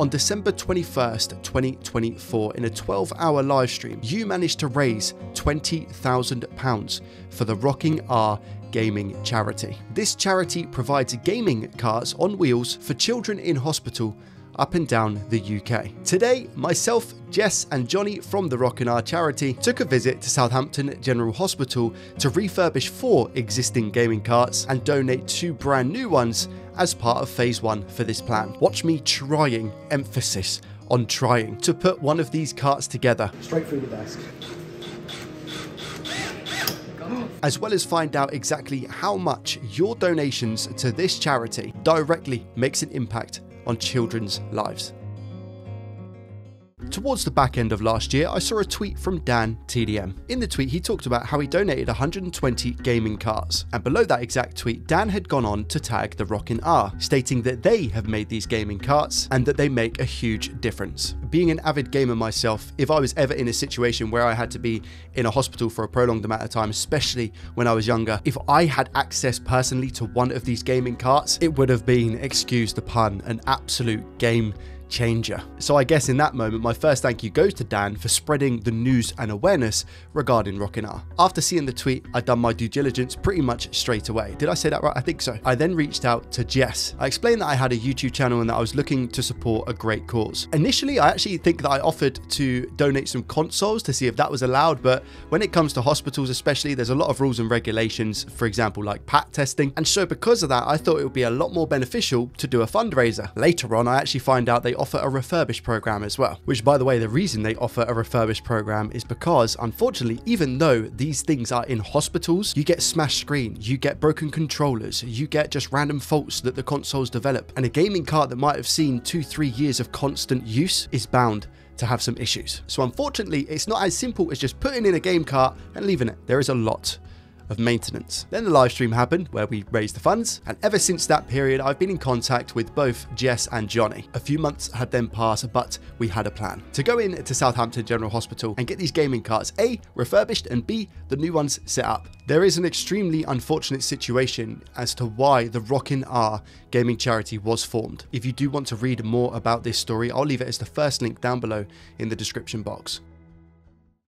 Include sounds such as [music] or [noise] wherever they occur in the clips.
On December 21st, 2024, in a 12 hour live stream, you managed to raise £20,000 for the Rockin' R Gaming charity. This charity provides gaming carts on wheels for children in hospital up and down the UK. Today, myself, Jess, and Johnny from the Rockin' R charity took a visit to Southampton General Hospital to refurbish four existing gaming carts and donate two brand new ones as part of phase one for this plan. Watch me trying, emphasis on trying, to put one of these carts together. Straight through the desk. as well as find out exactly how much your donations to this charity directly makes an impact on children's lives. Towards the back end of last year, I saw a tweet from Dan TDM. In the tweet, he talked about how he donated 120 gaming carts, and below that exact tweet, Dan had gone on to tag the Rockin' R, stating that they have made these gaming carts and that they make a huge difference. Being an avid gamer myself, if I was ever in a situation where I had to be in a hospital for a prolonged amount of time, especially when I was younger, if I had access personally to one of these gaming carts, it would have been, excuse the pun, an absolute game changer. So I guess in that moment, my first thank you goes to Dan for spreading the news and awareness regarding Rockin' R. After seeing the tweet, I'd done my due diligence pretty much straight away. Did I say that right? I think so. I then reached out to Jess. I explained that I had a YouTube channel and that I was looking to support a great cause. Initially, I actually think that I offered to donate some consoles to see if that was allowed, but when it comes to hospitals especially, there's a lot of rules and regulations, for example, like PAT testing. And so because of that, I thought it would be a lot more beneficial to do a fundraiser. Later on, I actually find out they offer a refurbished program as well. Which, by the way, the reason they offer a refurbished program is because, unfortunately, even though these things are in hospitals, you get smashed screen, you get broken controllers, you get just random faults that the consoles develop, and a gaming cart that might have seen two, three years of constant use is bound to have some issues. So unfortunately, it's not as simple as just putting in a game cart and leaving it. There is a lot of maintenance. Then the live stream happened where we raised the funds, and ever since that period, I've been in contact with both Jess and Johnny. A few months had then passed, but we had a plan to go in to Southampton General Hospital and get these gaming carts A, refurbished, and B, the new ones set up. There is an extremely unfortunate situation as to why the Rockin' R gaming charity was formed. If you do want to read more about this story, I'll leave it as the first link down below in the description box.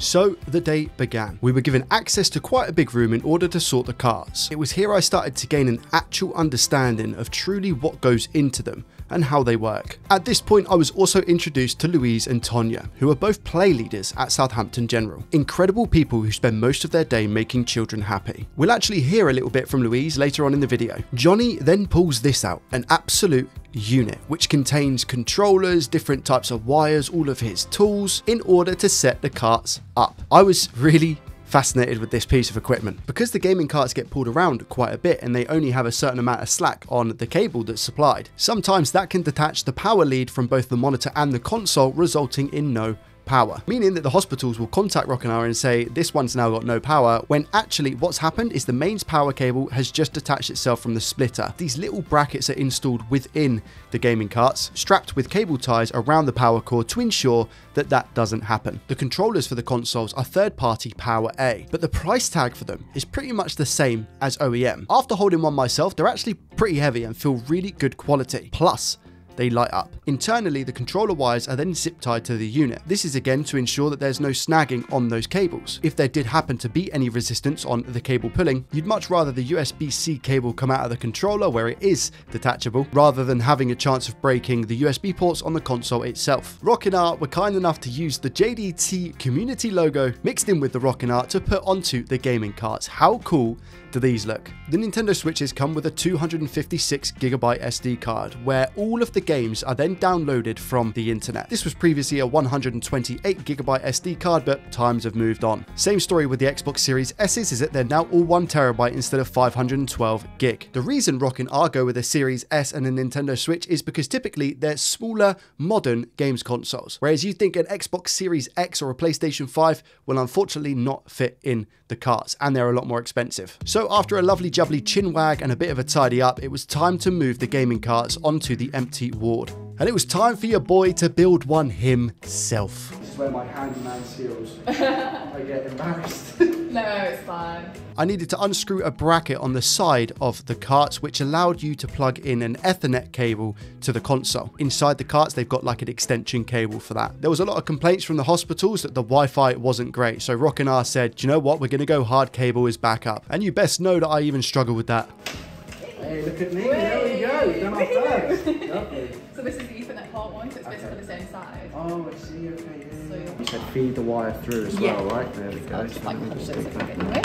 So the day began. We were given access to quite a big room in order to sort the carts. It was here I started to gain an actual understanding of truly what goes into them and how they work. At this point, I was also introduced to Louise and Tonya, who are both play leaders at Southampton General. Incredible people who spend most of their day making children happy. We'll actually hear a little bit from Louise later on in the video. Johnny then pulls this out, an absolute unit, which contains controllers, different types of wires, all of his tools, in order to set the carts up. I was really fascinated with this piece of equipment. Because the gaming carts get pulled around quite a bit and they only have a certain amount of slack on the cable that's supplied, sometimes that can detach the power lead from both the monitor and the console, resulting in no power, meaning that the hospitals will contact Rockin' R and say this one's now got no power, when actually what's happened is the mains power cable has just detached itself from the splitter. These little brackets are installed within the gaming carts, strapped with cable ties around the power cord to ensure that that doesn't happen. The controllers for the consoles are third-party Power A, but the price tag for them is pretty much the same as OEM. After holding one myself, they're actually pretty heavy and feel really good quality. Plus, they light up. Internally, the controller wires are then zip tied to the unit. This is again to ensure that there's no snagging on those cables. If there did happen to be any resistance on the cable pulling, you'd much rather the USB-C cable come out of the controller where it is detachable, rather than having a chance of breaking the USB ports on the console itself. Rockin' R were kind enough to use the JDT community logo mixed in with the Rockin' R to put onto the gaming carts. How cool do these look? The Nintendo Switches come with a 256GB SD card, where all of the games are then downloaded from the internet. This was previously a 128GB SD card, but times have moved on. Same story with the Xbox Series S's is that they're now all 1TB instead of 512GB. The reason Rockin' R go with a Series S and a Nintendo Switch is because typically they're smaller, modern games consoles, whereas you think an Xbox Series X or a PlayStation 5 will unfortunately not fit in the carts, and they're a lot more expensive. So after a lovely jubbly chin wag and a bit of a tidy up, it was time to move the gaming carts onto the empty ward. And it was time for your boy to build one himself. This is where my handyman skills. [laughs] I get embarrassed. [laughs] No, it's fine. I needed to unscrew a bracket on the side of the carts, which allowed you to plug in an Ethernet cable to the console. Inside the carts, they've got like an extension cable for that. There was a lot of complaints from the hospitals that the Wi-Fi wasn't great, so Rockin' R said, Do you know what, we're gonna go hard cable as backup. And you best know that I even struggle with that. hey, look at me. There we go. We've done our first. Oh, I see. Okay. Yeah, yeah. you'll- You said feed the wire through as Yeah. well, right? There we go. I'll just like push just those stick a that anyway.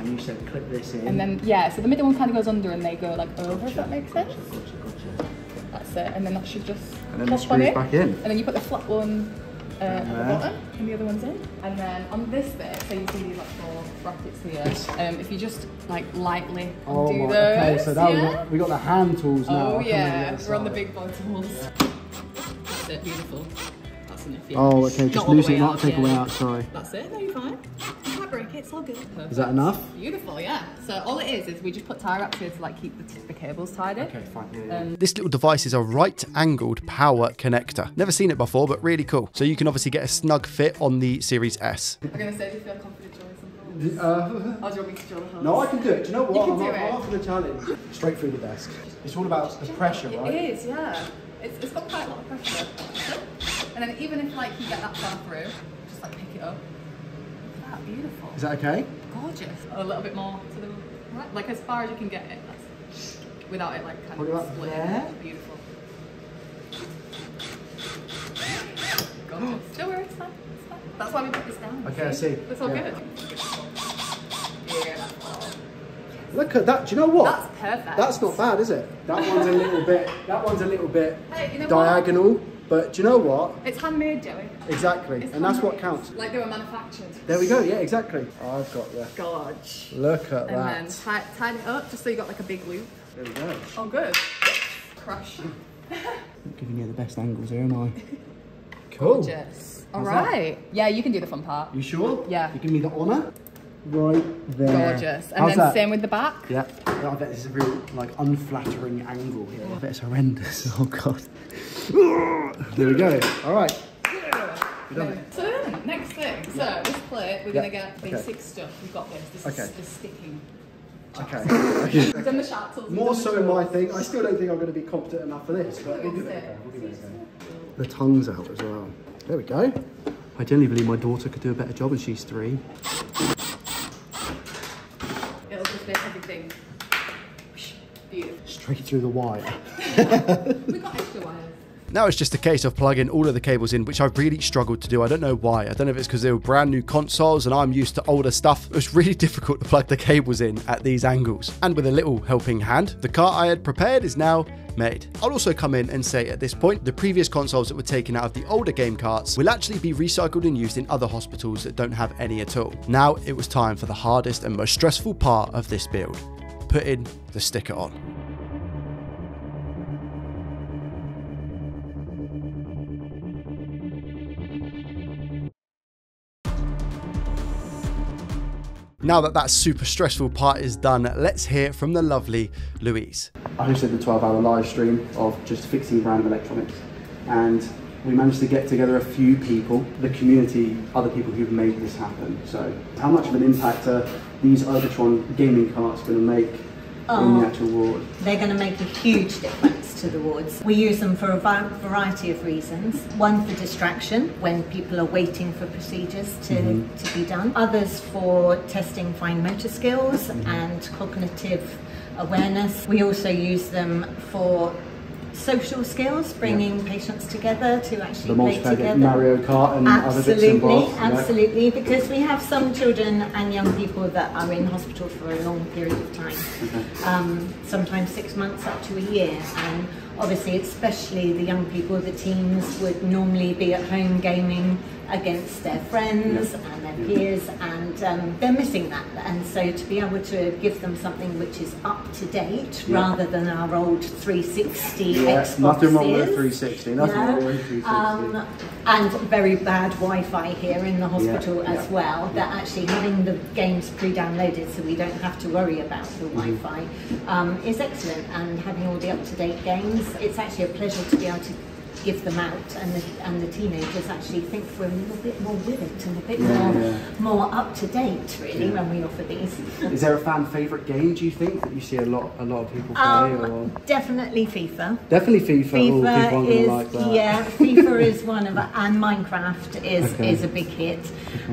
And you said clip this in. And then, yeah, so the middle one kind of goes under and they go like over, if that makes sense. Gotcha, gotcha. That's it. And then that should just And then it pop on screws in. back in. And then you put the flat one uh, at the bottom and the other one's in. And then on this bit, so you see these like four brackets here, um, if you just like lightly Oh undo my. those, Okay, so now we yeah? got, we got the hand tools now. Oh yeah, we're on the big boy tools. That's it, beautiful. That's enough. Yeah. Oh, okay. Just Not loosen it, not take yeah. away out. Sorry. That's it. No, you're fine. You can't break it. It's all good. Perfect. Is that enough? Beautiful. Yeah. So all it is is we just put tie wraps here to like keep the, the cables tidy. Okay, fine. Yeah, yeah. Um, This little device is a right-angled power connector. Never seen it before, but really cool. So you can obviously get a snug fit on the Series S. I'm gonna say, do you feel confident drawing some holes? Uh, Or do you want me to draw the holes? no, I can do it. Do you know what? You can I'm do up, it. I'm the challenge. Straight through the desk. It's all about the pressure, right? It is, yeah. It's, it's got quite a lot of pressure. And then even if like you get that far through, just like pick it up. Look at that, beautiful. Is that okay? Gorgeous. A little bit more to the right, like as far as you can get it. That's, without it like kind of splitting. there? Beautiful. Gorgeous. Don't worry, it's fine. It's fine. That's why we put this down. Okay, I see. It's all Yeah. good. Yeah. Look at that. Do you know what? That's perfect. That's not bad, is it? That one's a little bit. That one's a little bit Hey, you know what? Diagonal. But do you know what? It's handmade, Joey. Exactly, It's and that's what counts. Like they were manufactured. There we go. Yeah, exactly. I've got you. Gorge. Look at And then that. tie, tie it up just so you got like a big loop. There we go. Oh, good. Crush. I'm [laughs] giving you the best angles here, am I? [laughs] Cool. Gorgeous. All How's that? Yeah, you can do the fun part. You sure? Yeah. You give me the honour. Right there. Gorgeous. And How's then that? same with the back. Yeah. I bet this is a real like unflattering angle here. I bet it's horrendous. [laughs] Oh god. There we go. All right. We've done it. So next thing. So this plate, we're Yeah. gonna get Okay. basic stuff. We've got this. This Okay. is the sticking. Okay. [laughs] okay. We've done the sharp tools. we've More done the so tools. my thing. I still don't think I'm going to be competent enough for this, but we'll give it a go. We'll give it a go. The tongue's out as well. There we go. I generally believe my daughter could do a better job, and she's three. It'll just make everything beautiful. Straight through the wire. [laughs] We've got extra wires. Now it's just a case of plugging all of the cables in, which I really struggled to do. I don't know why. I don't know if it's because they were brand new consoles and I'm used to older stuff. It was really [laughs] difficult to plug the cables in at these angles. And with a little helping hand, the cart I had prepared is now made. I'll also come in and say at this point, the previous consoles that were taken out of the older game carts will actually be recycled and used in other hospitals that don't have any at all. Now it was time for the hardest and most stressful part of this build, putting the sticker on. Now that that super stressful part is done, let's hear from the lovely Louise. I hosted the 12 hour live stream of just fixing random electronics. And we managed to get together a few people, the community, other people who've made this happen. So, how much of an impact are these Ergotron gaming carts going to make in Oh. the actual world? They're going to make a huge difference to the wards. We use them for a variety of reasons. One for distraction when people are waiting for procedures to, mm-hmm. to be done. Others for testing fine motor skills mm-hmm. and cognitive awareness. We also use them for social skills, bringing patients together to actually The play together. Mario Kart and other bits Absolutely, yeah? absolutely, because we have some children and young people that are in hospital for a long period of time, um, sometimes six months up to a year, and obviously, especially the young people, the teens would normally be at home gaming against their friends Yeah. and peers, and um, they're missing that. And so, to be able to give them something which is up to date Yeah. rather than our old 360 Yeah, Xboxes. nothing wrong with 360, nothing wrong with 360. Um, and very bad Wi-Fi here in the hospital Yeah, as well. That actually having the games pre-downloaded, so we don't have to worry about the Mm-hmm. Wi-Fi, um, is excellent. And having all the up-to-date games. It's actually a pleasure to be able to give them out and the, and the teenagers actually think we're a little bit more with it and a bit Yeah, more yeah. more up to date really Yeah. when we offer these. [laughs] Is there a fan favourite game? Do you think that you see a lot a lot of people play? or Um, definitely FIFA. definitely FIFA. FIFA aren't is like yeah, FIFA [laughs] is one of and Minecraft is Okay. is a big hit,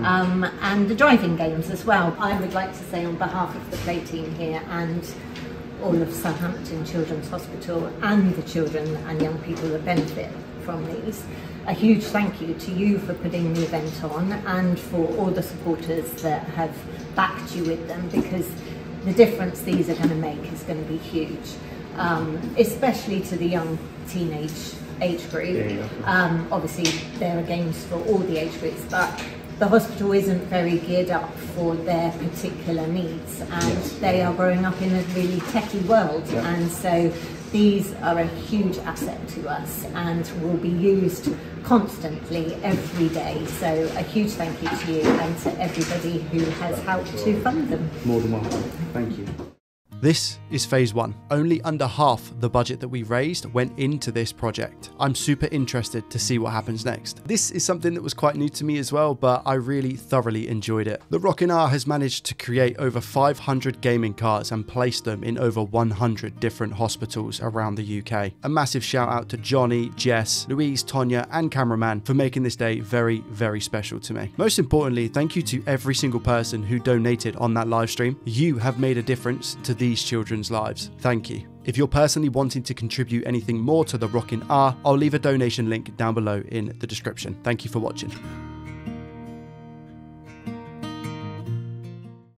um, and the driving games as well. I would like to say on behalf of the play team here and all of Southampton Children's Hospital and the children and young people that benefit from these. A huge thank you to you for putting the event on and for all the supporters that have backed you with them because the difference these are going to make is going to be huge, um, especially to the young teenage age group. Um, obviously, there are games for all the age groups, but the hospital isn't very geared up for their particular needs, and Yes. they are growing up in a really techie world, Yeah. and so these are a huge asset to us and will be used constantly every day. So a huge thank you to you and to everybody who has helped to fund them. More than welcome. Thank you. This is phase one. Only under half the budget that we raised went into this project. I'm super interested to see what happens next. This is something that was quite new to me as well, but I really thoroughly enjoyed it. The Rockin' R has managed to create over 500 gaming carts and place them in over 100 different hospitals around the UK. A massive shout out to Johnny, Jess, Louise, Tonya, and cameraman for making this day very, very special to me. Most importantly, thank you to every single person who donated on that live stream. You have made a difference to these children's lives. Thank you. If you're personally wanting to contribute anything more to the Rockin' R, I'll leave a donation link down below in the description. Thank you for watching.